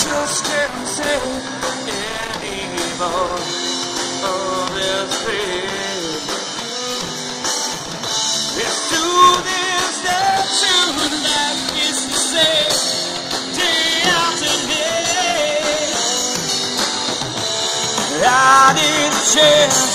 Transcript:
trust and say anymore. Oh, there's pain. Let's do this, that truth that is the same day after day. I need a chance.